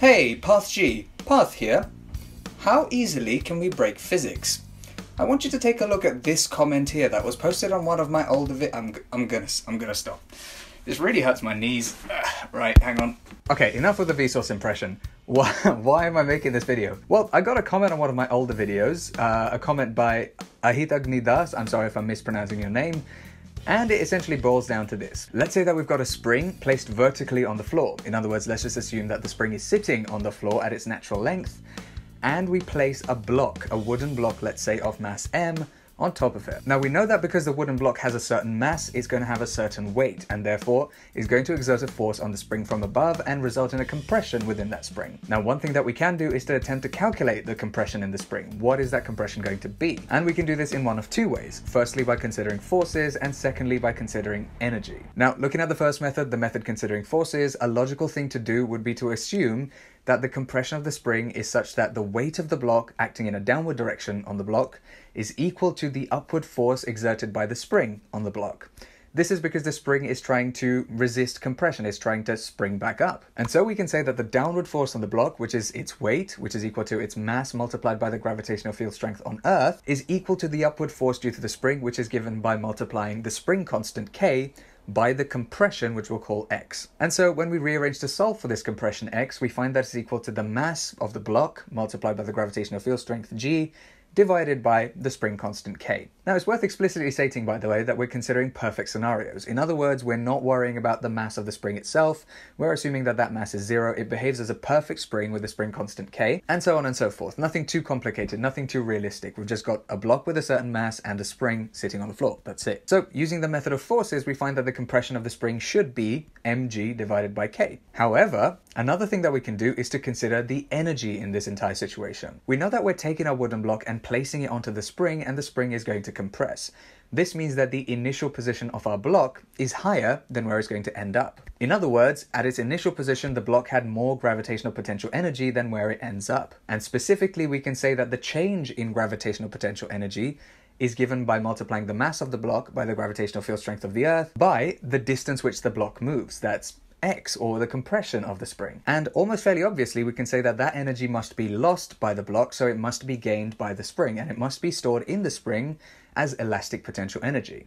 Hey, Parth G, Parth here. How easily can we break physics? I want you to take a look at this comment here that was posted on one of my older vi- I'm, I'm gonna I'm gonna stop. This really hurts my knees. Ugh, right, hang on. Okay, enough with the Vsauce impression. Why, why am I making this video? Well, I got a comment on one of my older videos, uh, a comment by Ahitagni Das, I'm sorry if I'm mispronouncing your name, and it essentially boils down to this. Let's say that we've got a spring placed vertically on the floor. In other words, let's just assume that the spring is sitting on the floor at its natural length, and we place a block, a wooden block, let's say of mass m, on top of it. Now we know that because the wooden block has a certain mass, it's going to have a certain weight, and therefore is going to exert a force on the spring from above and result in a compression within that spring. Now one thing that we can do is to attempt to calculate the compression in the spring. What is that compression going to be? And we can do this in one of two ways. Firstly by considering forces, and secondly by considering energy. Now looking at the first method, the method considering forces, a logical thing to do would be to assume that the compression of the spring is such that the weight of the block acting in a downward direction on the block is equal to the upward force exerted by the spring on the block. This is because the spring is trying to resist compression, it's trying to spring back up. And so we can say that the downward force on the block, which is its weight, which is equal to its mass multiplied by the gravitational field strength on Earth, is equal to the upward force due to the spring, which is given by multiplying the spring constant k by the compression, which we'll call x. And so when we rearrange to solve for this compression x, we find that it's equal to the mass of the block multiplied by the gravitational field strength g divided by the spring constant k. Now it's worth explicitly stating, by the way, that we're considering perfect scenarios. In other words, we're not worrying about the mass of the spring itself, we're assuming that that mass is zero, it behaves as a perfect spring with a spring constant k, and so on and so forth. Nothing too complicated, nothing too realistic. We've just got a block with a certain mass and a spring sitting on the floor. That's it. So using the method of forces, we find that the compression of the spring should be mg divided by k. However, another thing that we can do is to consider the energy in this entire situation. We know that we're taking our wooden block and placing it onto the spring, and the spring is going to compress. This means that the initial position of our block is higher than where it's going to end up. In other words, at its initial position, the block had more gravitational potential energy than where it ends up. And specifically, we can say that the change in gravitational potential energy is given by multiplying the mass of the block by the gravitational field strength of the Earth by the distance which the block moves. That's x, or the compression of the spring. And almost fairly obviously, we can say that that energy must be lost by the block, so it must be gained by the spring, and it must be stored in the spring as elastic potential energy.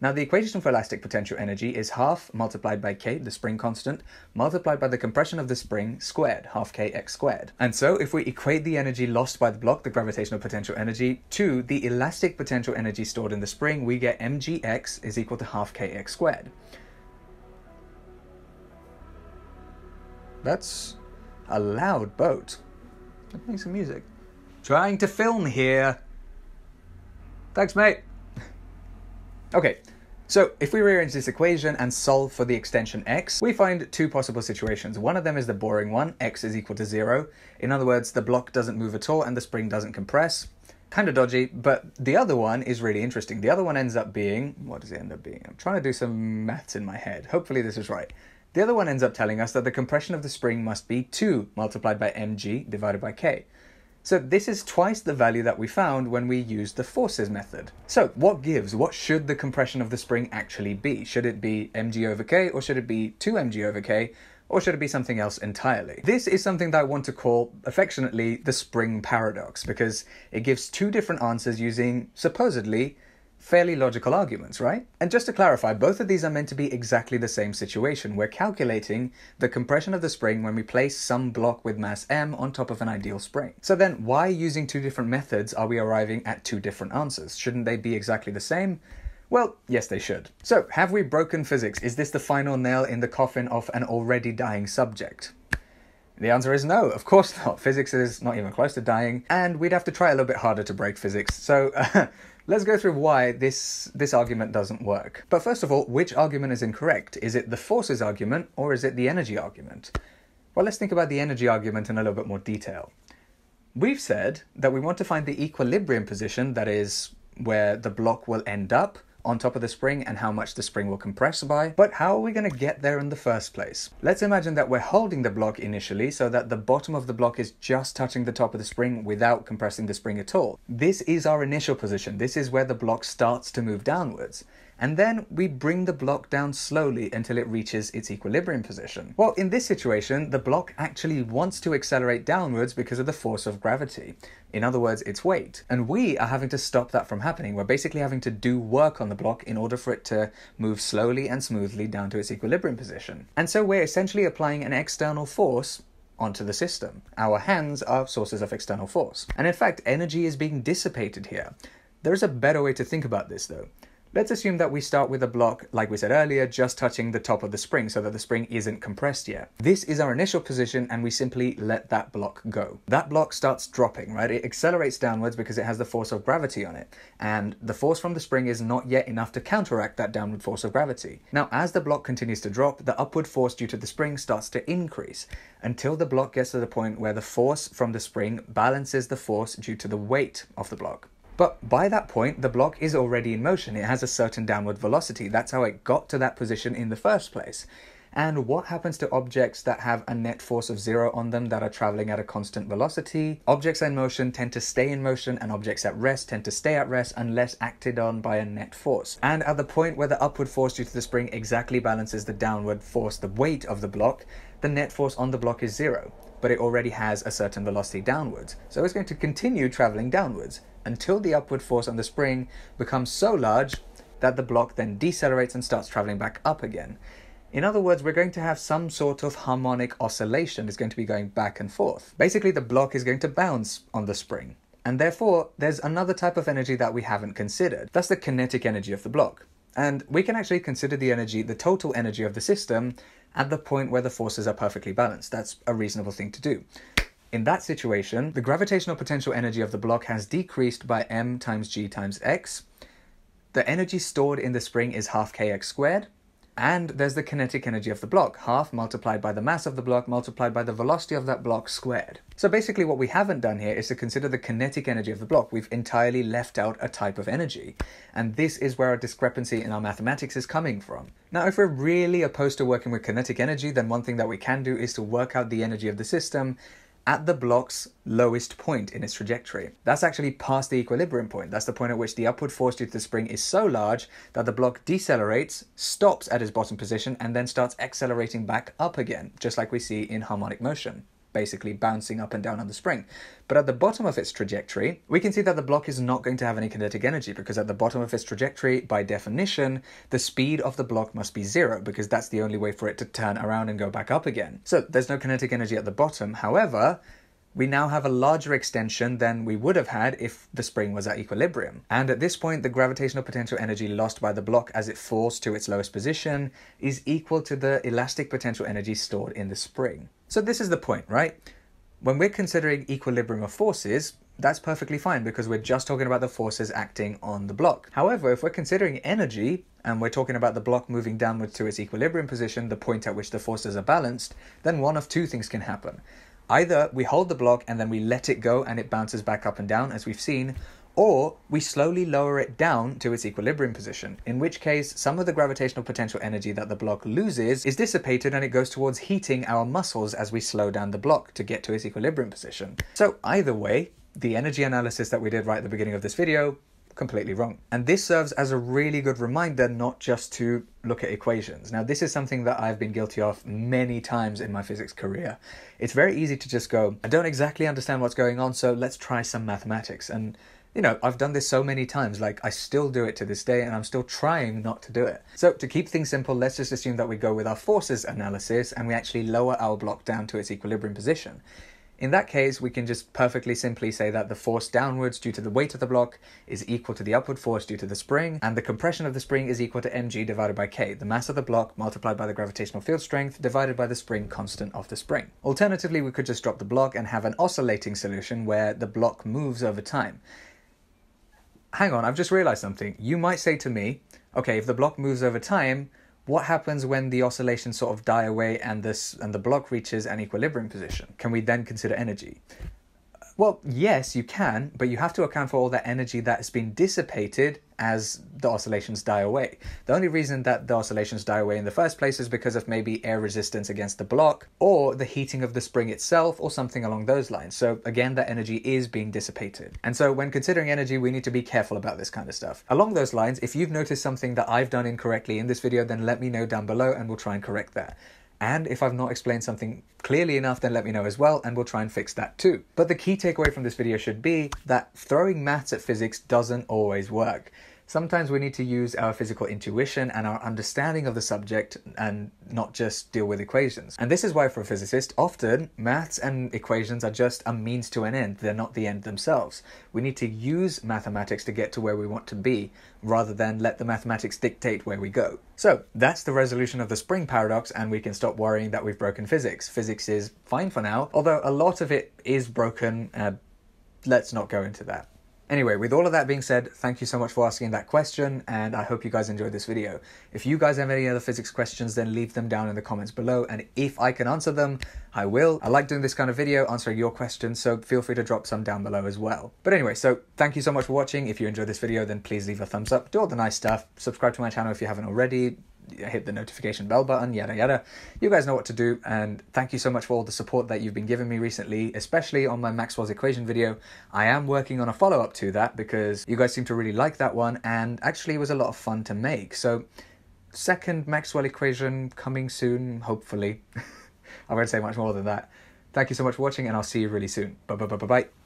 Now, the equation for elastic potential energy is half multiplied by k, the spring constant, multiplied by the compression of the spring squared, half kx squared. And so, if we equate the energy lost by the block, the gravitational potential energy, to the elastic potential energy stored in the spring, we get mgx is equal to half kx squared. That's a loud boat. Let's make some music. Trying to film here. Thanks, mate. okay, so if we rearrange this equation and solve for the extension x, we find two possible situations. One of them is the boring one, x is equal to zero. In other words, the block doesn't move at all and the spring doesn't compress. Kind of dodgy, but the other one is really interesting. The other one ends up being, what does it end up being? I'm trying to do some maths in my head. Hopefully this is right. The other one ends up telling us that the compression of the spring must be 2 multiplied by mg divided by k. So this is twice the value that we found when we used the forces method. So what gives? What should the compression of the spring actually be? Should it be mg over k or should it be 2mg over k? Or should it be something else entirely? This is something that I want to call affectionately the spring paradox because it gives two different answers using supposedly fairly logical arguments, right? And just to clarify, both of these are meant to be exactly the same situation. We're calculating the compression of the spring when we place some block with mass m on top of an ideal spring. So then, why using two different methods are we arriving at two different answers? Shouldn't they be exactly the same? Well, yes, they should. So, have we broken physics? Is this the final nail in the coffin of an already dying subject? The answer is no, of course not. Physics is not even close to dying, and we'd have to try a little bit harder to break physics. So, uh, Let's go through why this, this argument doesn't work. But first of all, which argument is incorrect? Is it the forces argument or is it the energy argument? Well, let's think about the energy argument in a little bit more detail. We've said that we want to find the equilibrium position, that is, where the block will end up on top of the spring and how much the spring will compress by, but how are we going to get there in the first place? Let's imagine that we're holding the block initially so that the bottom of the block is just touching the top of the spring without compressing the spring at all. This is our initial position. This is where the block starts to move downwards. And then we bring the block down slowly until it reaches its equilibrium position. Well, in this situation, the block actually wants to accelerate downwards because of the force of gravity. In other words, its weight. And we are having to stop that from happening. We're basically having to do work on the block in order for it to move slowly and smoothly down to its equilibrium position. And so we're essentially applying an external force onto the system. Our hands are sources of external force. And in fact, energy is being dissipated here. There's a better way to think about this though. Let's assume that we start with a block, like we said earlier, just touching the top of the spring so that the spring isn't compressed yet. This is our initial position and we simply let that block go. That block starts dropping, right? It accelerates downwards because it has the force of gravity on it. And the force from the spring is not yet enough to counteract that downward force of gravity. Now, as the block continues to drop, the upward force due to the spring starts to increase until the block gets to the point where the force from the spring balances the force due to the weight of the block. But by that point, the block is already in motion. It has a certain downward velocity. That's how it got to that position in the first place. And what happens to objects that have a net force of zero on them that are traveling at a constant velocity? Objects in motion tend to stay in motion, and objects at rest tend to stay at rest unless acted on by a net force. And at the point where the upward force due to the spring exactly balances the downward force, the weight of the block, the net force on the block is zero but it already has a certain velocity downwards. So it's going to continue traveling downwards until the upward force on the spring becomes so large that the block then decelerates and starts traveling back up again. In other words, we're going to have some sort of harmonic oscillation is going to be going back and forth. Basically, the block is going to bounce on the spring. And therefore, there's another type of energy that we haven't considered. That's the kinetic energy of the block. And we can actually consider the energy, the total energy of the system, at the point where the forces are perfectly balanced. That's a reasonable thing to do. In that situation, the gravitational potential energy of the block has decreased by m times g times x. The energy stored in the spring is half kx squared, and there's the kinetic energy of the block, half multiplied by the mass of the block multiplied by the velocity of that block squared. So basically what we haven't done here is to consider the kinetic energy of the block. We've entirely left out a type of energy. And this is where our discrepancy in our mathematics is coming from. Now, if we're really opposed to working with kinetic energy, then one thing that we can do is to work out the energy of the system at the block's lowest point in its trajectory. That's actually past the equilibrium point. That's the point at which the upward force due to the spring is so large that the block decelerates, stops at its bottom position, and then starts accelerating back up again, just like we see in harmonic motion basically bouncing up and down on the spring. But at the bottom of its trajectory, we can see that the block is not going to have any kinetic energy because at the bottom of its trajectory, by definition, the speed of the block must be zero because that's the only way for it to turn around and go back up again. So there's no kinetic energy at the bottom. However, we now have a larger extension than we would have had if the spring was at equilibrium. And at this point, the gravitational potential energy lost by the block as it falls to its lowest position is equal to the elastic potential energy stored in the spring. So this is the point, right? When we're considering equilibrium of forces, that's perfectly fine because we're just talking about the forces acting on the block. However, if we're considering energy and we're talking about the block moving downwards to its equilibrium position, the point at which the forces are balanced, then one of two things can happen. Either we hold the block and then we let it go and it bounces back up and down, as we've seen, or we slowly lower it down to its equilibrium position, in which case some of the gravitational potential energy that the block loses is dissipated and it goes towards heating our muscles as we slow down the block to get to its equilibrium position. So either way, the energy analysis that we did right at the beginning of this video completely wrong. And this serves as a really good reminder not just to look at equations. Now, this is something that I've been guilty of many times in my physics career. It's very easy to just go, I don't exactly understand what's going on, so let's try some mathematics. And you know, I've done this so many times, like I still do it to this day, and I'm still trying not to do it. So, to keep things simple, let's just assume that we go with our forces analysis and we actually lower our block down to its equilibrium position. In that case, we can just perfectly simply say that the force downwards due to the weight of the block is equal to the upward force due to the spring, and the compression of the spring is equal to mg divided by k, the mass of the block multiplied by the gravitational field strength divided by the spring constant of the spring. Alternatively, we could just drop the block and have an oscillating solution where the block moves over time. Hang on, I've just realized something. You might say to me, okay, if the block moves over time, what happens when the oscillations sort of die away and this and the block reaches an equilibrium position? Can we then consider energy? Well, yes, you can, but you have to account for all that energy that has been dissipated as the oscillations die away. The only reason that the oscillations die away in the first place is because of maybe air resistance against the block or the heating of the spring itself or something along those lines. So again, that energy is being dissipated. And so when considering energy, we need to be careful about this kind of stuff. Along those lines, if you've noticed something that I've done incorrectly in this video, then let me know down below and we'll try and correct that. And if I've not explained something clearly enough, then let me know as well, and we'll try and fix that too. But the key takeaway from this video should be that throwing maths at physics doesn't always work. Sometimes we need to use our physical intuition and our understanding of the subject and not just deal with equations. And this is why, for a physicist, often maths and equations are just a means to an end, they're not the end themselves. We need to use mathematics to get to where we want to be, rather than let the mathematics dictate where we go. So, that's the resolution of the spring paradox, and we can stop worrying that we've broken physics. Physics is fine for now, although a lot of it is broken. Uh, let's not go into that. Anyway, with all of that being said, thank you so much for asking that question, and I hope you guys enjoyed this video. If you guys have any other physics questions, then leave them down in the comments below, and if I can answer them, I will. I like doing this kind of video, answering your questions, so feel free to drop some down below as well. But anyway, so thank you so much for watching. If you enjoyed this video, then please leave a thumbs up, do all the nice stuff, subscribe to my channel if you haven't already, hit the notification bell button, yada yada. You guys know what to do, and thank you so much for all the support that you've been giving me recently, especially on my Maxwell's equation video. I am working on a follow up to that because you guys seem to really like that one, and actually it was a lot of fun to make. So, second Maxwell equation coming soon, hopefully. I won't say much more than that. Thank you so much for watching, and I'll see you really soon. Bye bye bye bye bye.